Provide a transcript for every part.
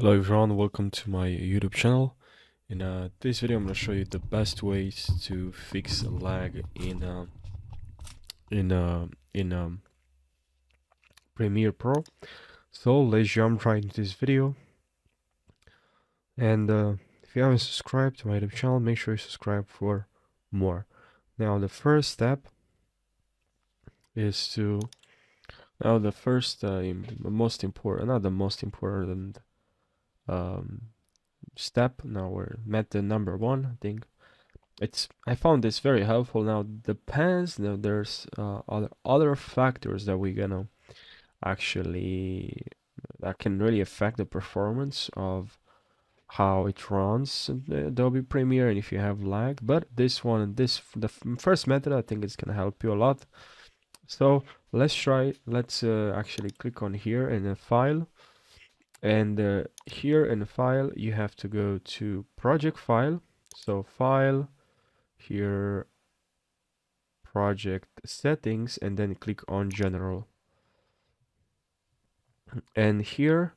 Hello everyone, welcome to my YouTube channel. In uh, this video I'm going to show you the best ways to fix lag in uh, in uh, in um, Premiere Pro. So let's jump right into this video. And uh, if you haven't subscribed to my YouTube channel, make sure you subscribe for more. Now the first step is to now the first uh, the most important, not the most important um, step. Now we're method number one I think. It's I found this very helpful. Now depends. Now there's uh, other other factors that we're gonna actually that can really affect the performance of how it runs Adobe Premiere and if you have lag. But this one this the first method I think it's gonna help you a lot. So let's try let's uh, actually click on here in a file and uh, here in file you have to go to project file. So file here project settings and then click on general. And here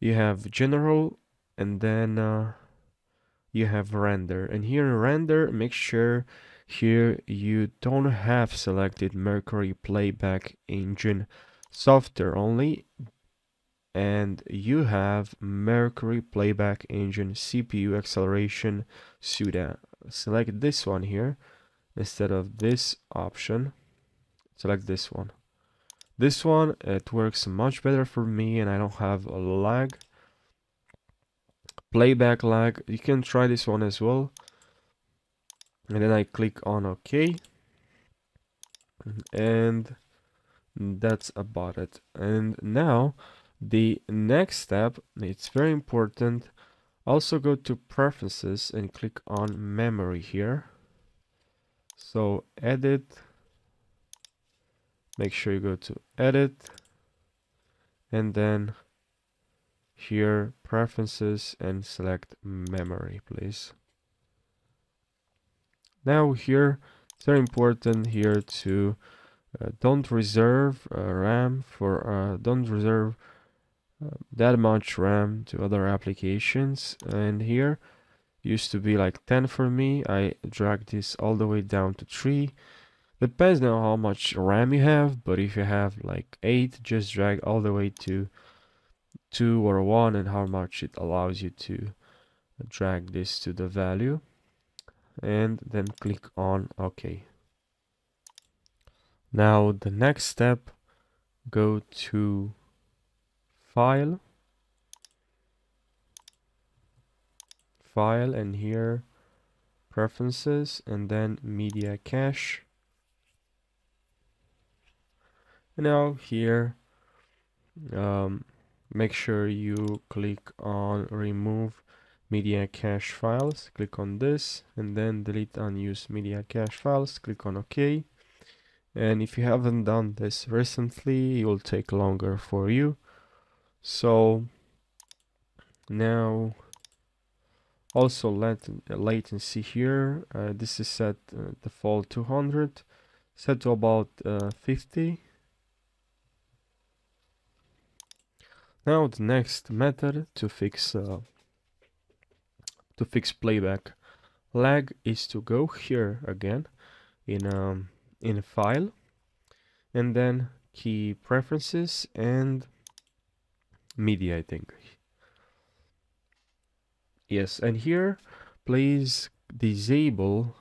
you have general and then uh, you have render. And here in render make sure here you don't have selected mercury playback engine software only and you have Mercury Playback Engine CPU acceleration CUDA. Select this one here instead of this option. Select this one. This one, it works much better for me and I don't have a lag. Playback lag, you can try this one as well. And then I click on OK. And that's about it. And now the next step, it's very important. Also go to preferences and click on memory here. So edit, make sure you go to edit and then here preferences and select memory please. Now here it's very important here to uh, don't reserve uh, RAM for uh, don't reserve that much RAM to other applications. And here used to be like 10 for me. I drag this all the way down to 3 depends on how much RAM you have but if you have like 8 just drag all the way to 2 or 1 and how much it allows you to drag this to the value. And then click on OK. Now the next step go to file file and here preferences and then media cache. And now here um, make sure you click on remove media cache files. Click on this and then delete unused media cache files. Click on ok. And if you haven't done this recently it will take longer for you so now also let latency here uh, this is set uh, default 200 set to about uh, 50 now the next method to fix uh, to fix playback lag is to go here again in um in file and then key preferences and media I think. Yes and here please disable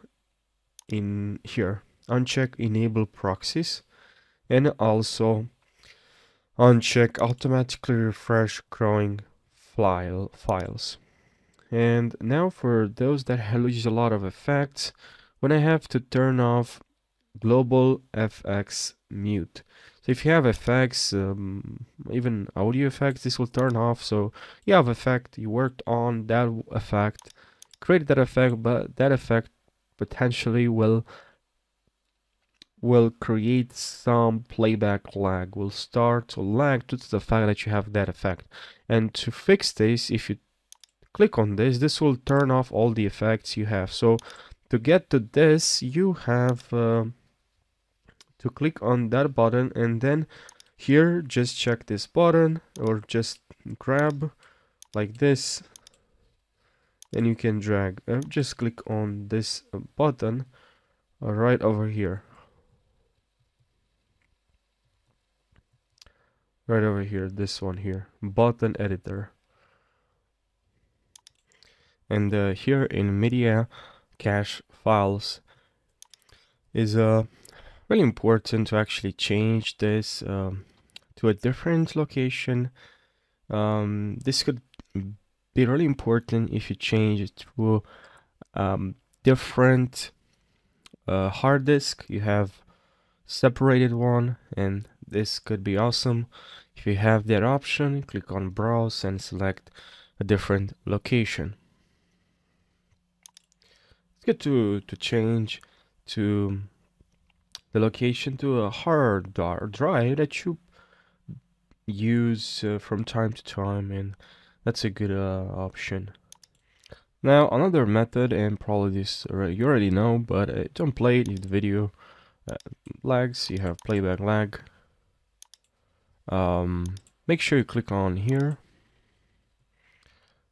in here. Uncheck enable proxies and also uncheck automatically refresh growing file files. And now for those that use a lot of effects when I have to turn off global FX mute if you have effects, um, even audio effects, this will turn off. So you have effect, you worked on that effect, created that effect, but that effect potentially will will create some playback lag, will start to lag due to the fact that you have that effect. And to fix this, if you click on this, this will turn off all the effects you have. So to get to this, you have... Uh, to click on that button and then here just check this button or just grab like this. Then you can drag uh, just click on this button uh, right over here. Right over here this one here button editor. And uh, here in media cache files is uh, really important to actually change this um, to a different location. Um, this could be really important if you change it to um, different uh, hard disk. You have separated one and this could be awesome. If you have that option click on browse and select a different location. It's good to to change to the location to a hard drive that you use uh, from time to time and that's a good uh, option. Now another method and probably this you already know but uh, don't play it the video. Uh, lags you have playback lag. Um, make sure you click on here.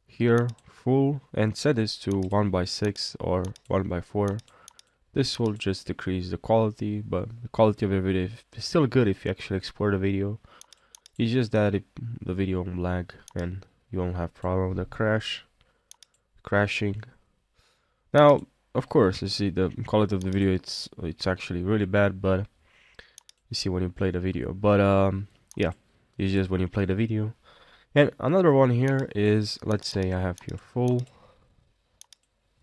Here full and set this to 1 by 6 or 1 by 4 this will just decrease the quality but the quality of the video is still good if you actually export a video. It's just that it, the video won't lag and you won't have problem with the crash crashing. Now of course you see the quality of the video it's it's actually really bad but you see when you play the video. But um yeah it's just when you play the video. And another one here is let's say I have here full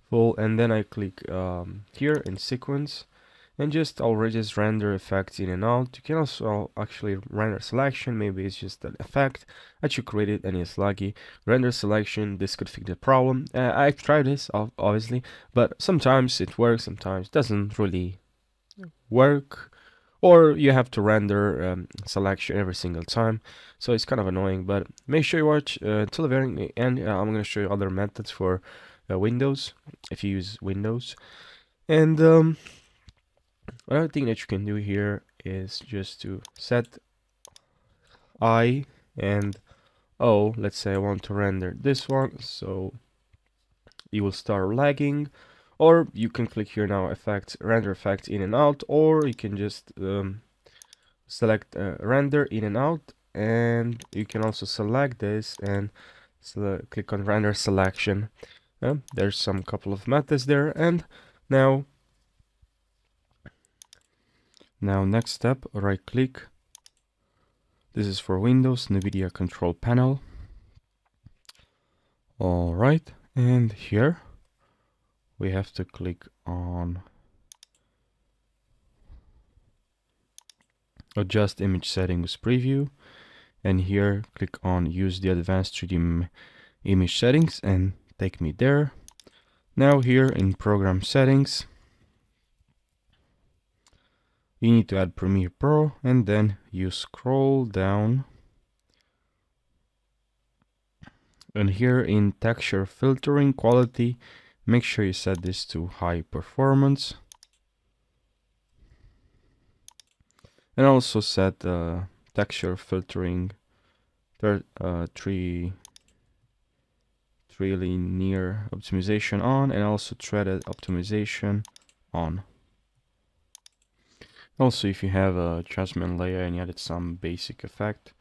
full and then I click um, here in sequence and just already just render effects in and out. You can also actually render selection maybe it's just an effect. That you created and it's laggy. Render selection this could fix the problem. Uh, I've tried this obviously but sometimes it works sometimes doesn't really work. Or you have to render um, selection every single time so it's kind of annoying but make sure you watch uh, until the very end. Uh, I'm going to show you other methods for uh, Windows if you use Windows. And um, another thing that you can do here is just to set I and O. Let's say I want to render this one so you will start lagging. Or you can click here now effect render effect in and out or you can just um, select uh, render in and out. And you can also select this and click on render selection uh, there's some couple of methods there and now now next step right click this is for Windows NVIDIA control panel. Alright and here we have to click on adjust image settings preview and here click on use the advanced 3D image settings and take me there. Now here in program settings, you need to add Premiere Pro and then you scroll down and here in texture filtering quality make sure you set this to high performance and also set uh, texture filtering uh, 3 really near optimization on and also threaded optimization on. Also, if you have a adjustment layer and you added some basic effect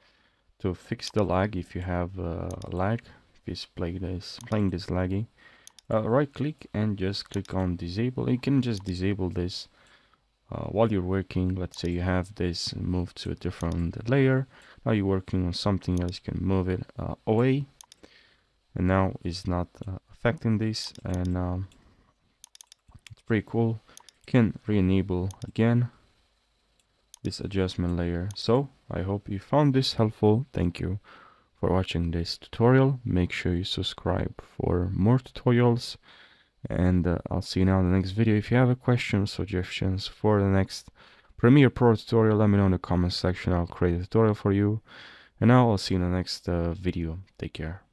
to fix the lag, if you have a lag, if it's play this, playing this laggy, uh, right click and just click on disable. You can just disable this uh, while you're working. Let's say you have this move to a different layer. Now you're working on something else, you can move it uh, away and now it's not uh, affecting this and um, it's pretty cool can re-enable again this adjustment layer so I hope you found this helpful thank you for watching this tutorial. Make sure you subscribe for more tutorials and uh, I'll see you now in the next video. If you have a question, suggestions for the next Premiere Pro tutorial, let me know in the comment section. I'll create a tutorial for you. And now I'll see you in the next uh, video. Take care.